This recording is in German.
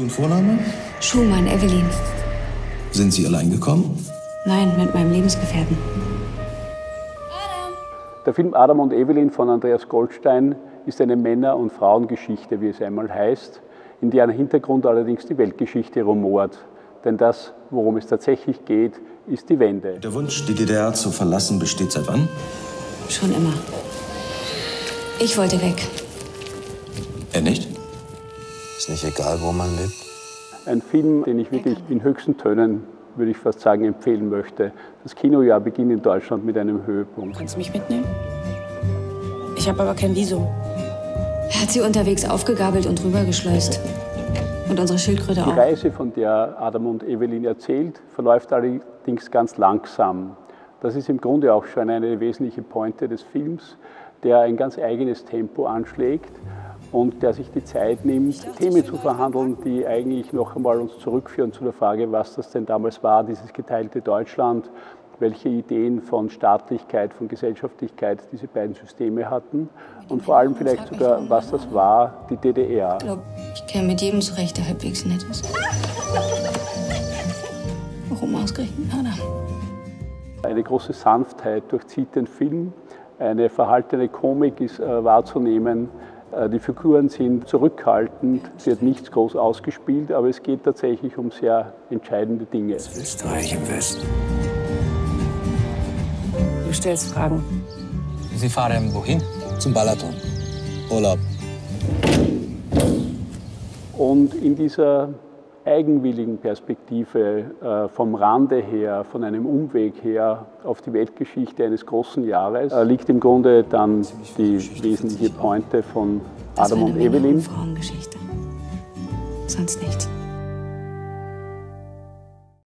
Zu und Vorname? Schumann, Evelyn. Sind Sie allein gekommen? Nein, mit meinem Lebensgefährten. Der Film Adam und Evelyn von Andreas Goldstein ist eine Männer- und Frauengeschichte, wie es einmal heißt, in deren Hintergrund allerdings die Weltgeschichte rumort. Denn das, worum es tatsächlich geht, ist die Wende. Der Wunsch, die DDR zu verlassen, besteht seit wann? Schon immer. Ich wollte weg. Er nicht? Ist nicht egal, wo man lebt. Ein Film, den ich wirklich in höchsten Tönen, würde ich fast sagen, empfehlen möchte. Das Kinojahr beginnt in Deutschland mit einem Höhepunkt. Kannst du mich mitnehmen? Ich habe aber kein Visum. Er hat sie unterwegs aufgegabelt und rübergeschleust. Und unsere Schildkröte Die auch. Reise, von der Adam und Evelyn erzählt, verläuft allerdings ganz langsam. Das ist im Grunde auch schon eine wesentliche Pointe des Films, der ein ganz eigenes Tempo anschlägt und der sich die Zeit nimmt, Themen zu verhandeln, die eigentlich noch einmal uns zurückführen zu der Frage, was das denn damals war, dieses geteilte Deutschland, welche Ideen von Staatlichkeit, von Gesellschaftlichkeit diese beiden Systeme hatten und vor allem vielleicht sogar, was das war, die DDR. Ich glaube, ich käme mit jedem zurecht, der halbwegs nett ist. Warum ausgerechnet Adam? Eine große Sanftheit durchzieht den Film, eine verhaltene Komik ist äh, wahrzunehmen. Äh, die Figuren sind zurückhaltend, es wird nichts groß ausgespielt, aber es geht tatsächlich um sehr entscheidende Dinge. Österreich im Westen. Du stellst Fragen. Sie fahren wohin? Zum Balaton. Urlaub. Und in dieser eigenwilligen Perspektive äh, vom Rande her, von einem Umweg her auf die Weltgeschichte eines großen Jahres, äh, liegt im Grunde dann die wesentliche Pointe von Adam und Evelyn. Frauengeschichte. Sonst nichts.